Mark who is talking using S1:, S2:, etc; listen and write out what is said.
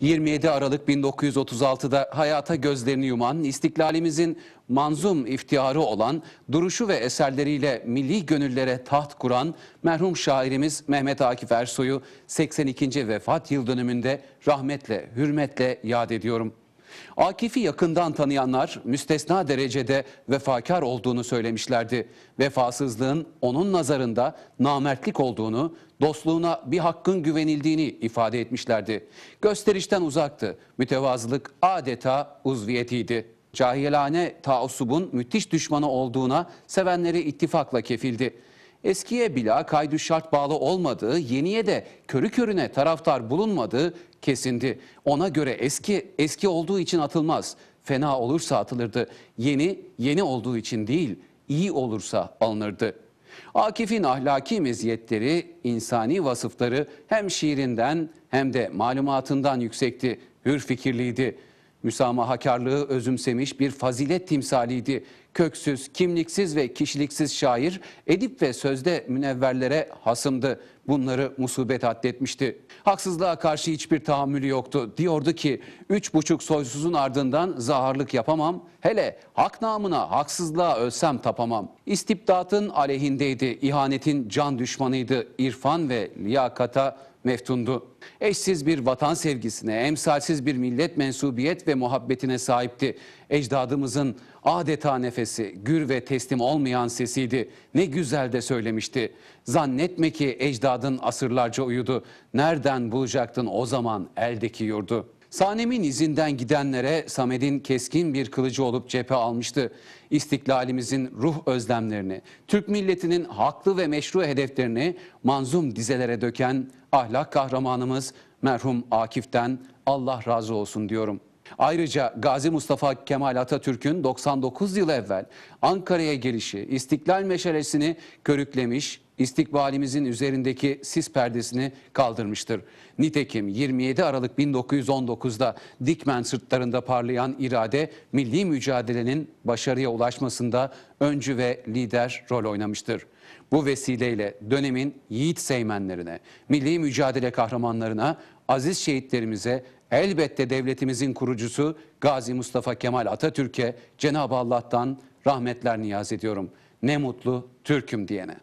S1: 27 Aralık 1936'da hayata gözlerini yuman, istiklalimizin manzum iftiharı olan, duruşu ve eserleriyle milli gönüllere taht kuran merhum şairimiz Mehmet Akif Ersoy'u 82. vefat yıl dönümünde rahmetle, hürmetle yad ediyorum. Akif'i yakından tanıyanlar müstesna derecede vefakar olduğunu söylemişlerdi. Vefasızlığın onun nazarında namertlik olduğunu, dostluğuna bir hakkın güvenildiğini ifade etmişlerdi. Gösterişten uzaktı. Mütevazılık adeta uzviyetiydi. Cahilane taassubun müthiş düşmanı olduğuna sevenleri ittifakla kefildi. Eskiye bila kaydı şart bağlı olmadığı, yeniye de körü körüne taraftar bulunmadığı kesindi. Ona göre eski, eski olduğu için atılmaz. Fena olursa atılırdı. Yeni, yeni olduğu için değil, iyi olursa alınırdı. Akif'in ahlaki meziyetleri, insani vasıfları hem şiirinden hem de malumatından yüksekti. Hür fikirliydi. Müsamahakarlığı özümsemiş bir fazilet timsaliydi. Köksüz, kimliksiz ve kişiliksiz şair, edip ve sözde münevverlere hasımdı. Bunları musibet addetmişti. Haksızlığa karşı hiçbir tahammülü yoktu. Diyordu ki, üç buçuk soysuzun ardından zaharlık yapamam, hele hak namına haksızlığa ölsem tapamam. İstibdatın aleyhindeydi, ihanetin can düşmanıydı, irfan ve liyakata meftundu. Eşsiz bir vatan sevgisine, emsalsiz bir millet mensubiyet ve muhabbetine sahipti. Ecdadımızın adeta nefesi, gür ve teslim olmayan sesiydi. Ne güzel de söylemişti. Zannetme ki ecdadın asırlarca uyudu. Nereden bulacaktın o zaman eldeki yurdu? Sanem'in izinden gidenlere Samet'in keskin bir kılıcı olup cephe almıştı. İstiklalimizin ruh özlemlerini, Türk milletinin haklı ve meşru hedeflerini manzum dizelere döken ahlak kahramanımız merhum Akif'ten Allah razı olsun diyorum. Ayrıca Gazi Mustafa Kemal Atatürk'ün 99 yıl evvel Ankara'ya gelişi İstiklal meşalesini körüklemiş, istikbalimizin üzerindeki sis perdesini kaldırmıştır. Nitekim 27 Aralık 1919'da Dikmen sırtlarında parlayan irade milli mücadelenin başarıya ulaşmasında öncü ve lider rol oynamıştır. Bu vesileyle dönemin yiğit seymenlerine, milli mücadele kahramanlarına, aziz şehitlerimize elbette devletimizin kurucusu Gazi Mustafa Kemal Atatürk'e Cenab-ı Allah'tan rahmetler niyaz ediyorum. Ne mutlu Türk'üm diyene.